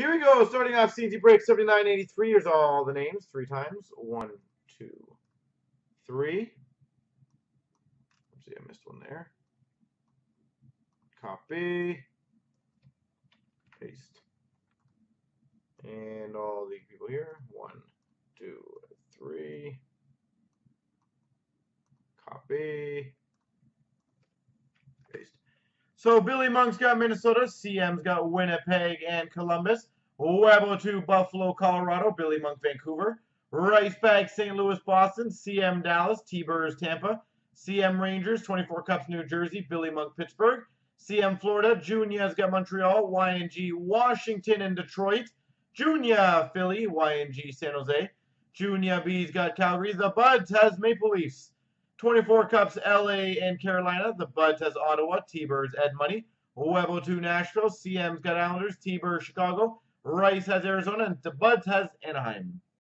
Here we go. Starting off CNC break 7983. Here's all the names three times. One, two, three. Let's see, I missed one there. Copy. Paste. And all the people here. One, two, three. Copy. So Billy Monk's got Minnesota, CM's got Winnipeg and Columbus, Webber to Buffalo, Colorado, Billy Monk, Vancouver, Rice Bag, St. Louis, Boston, CM Dallas, T-Birds, Tampa, CM Rangers, 24 Cups, New Jersey, Billy Monk, Pittsburgh, CM Florida, Junior's got Montreal, YNG, Washington and Detroit, Junior Philly, YNG San Jose, Junior B's got Calgary, the Buds has Maple Leafs, 24 Cups, LA and Carolina. The Buds has Ottawa. T-Birds, Edmonton. Webo 2, Nashville. CM's got Islanders. T-Birds, Chicago. Rice has Arizona. And the Buds has Anaheim.